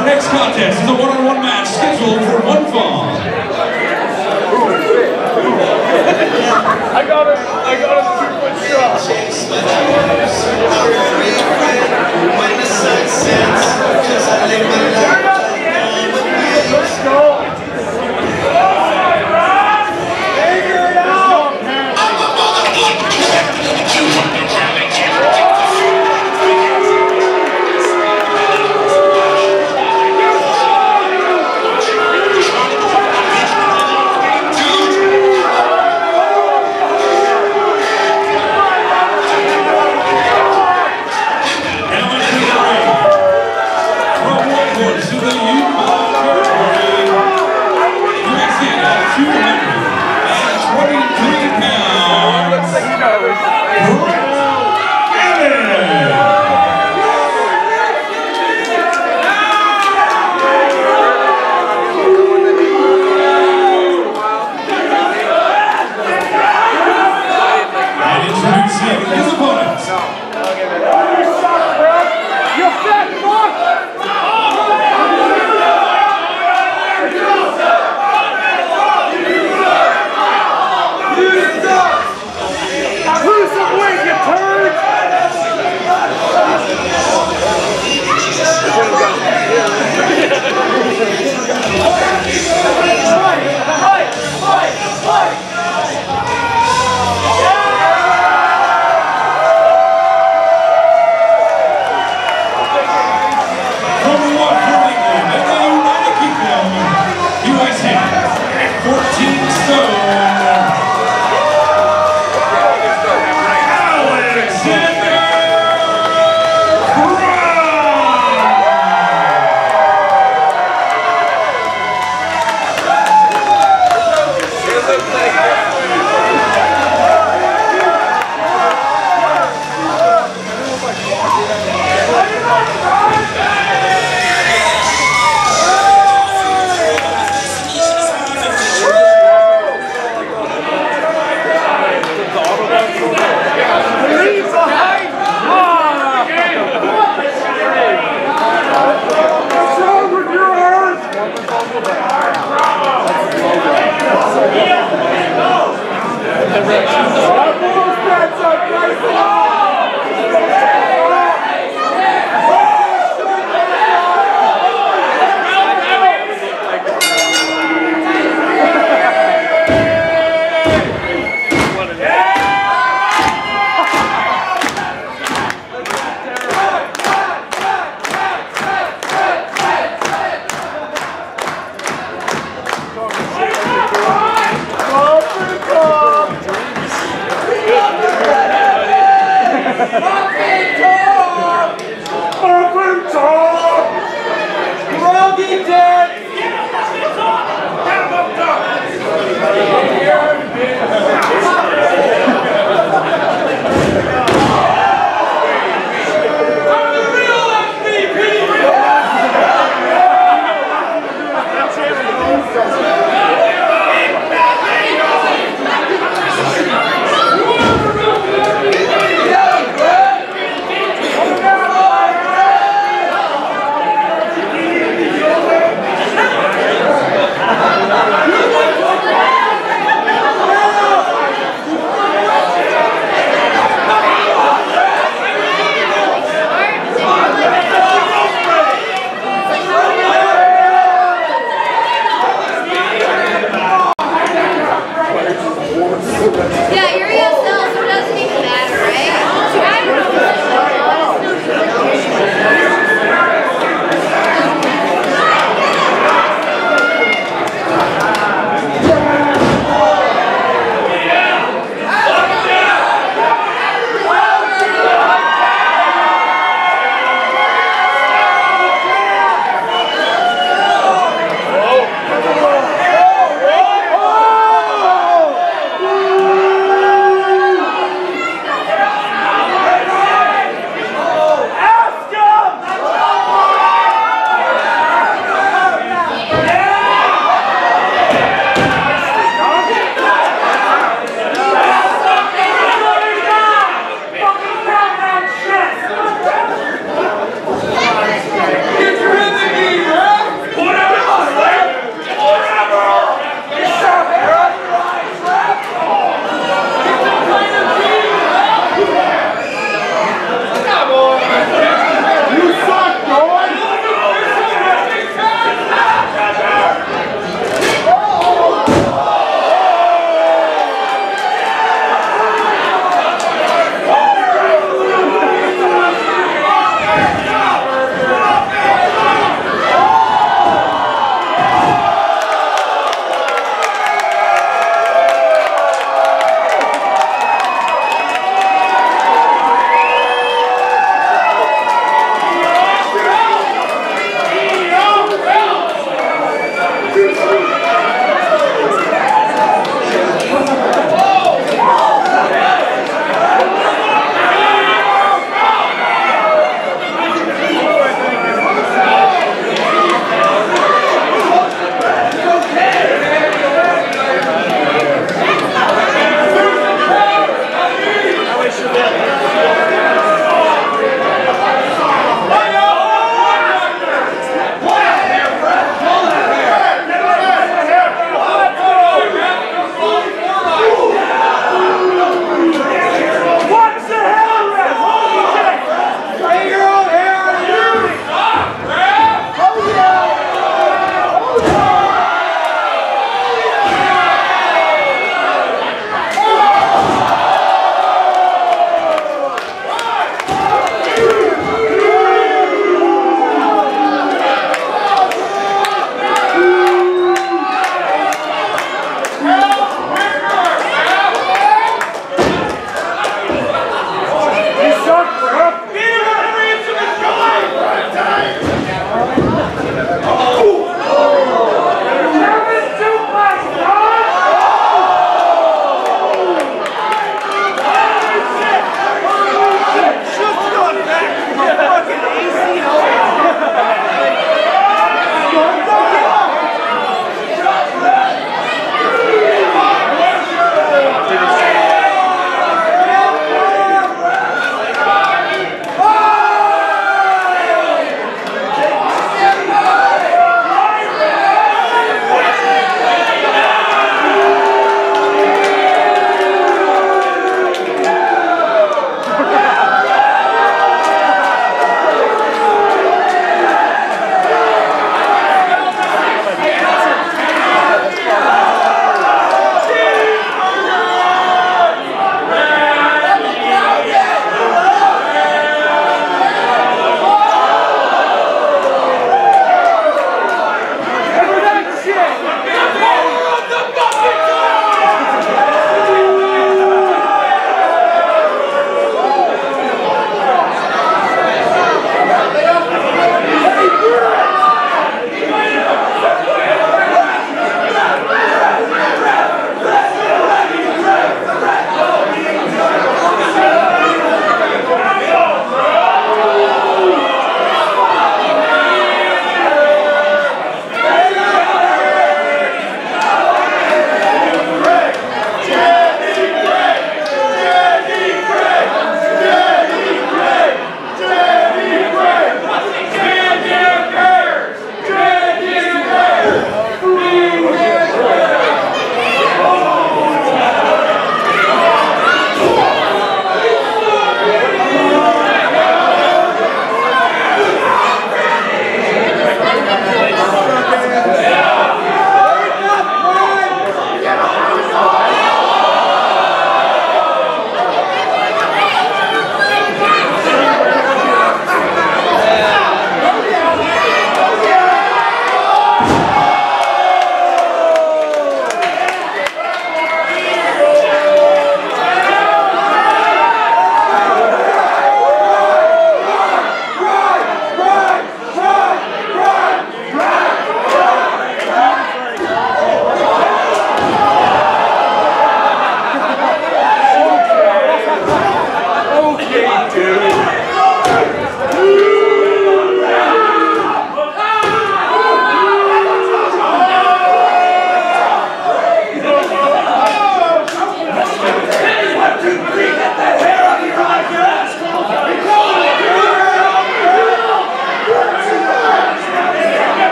Our next contest is a one-on-one -on -one match scheduled for one fall. I got him. I got him two-foot shot.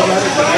Obrigado.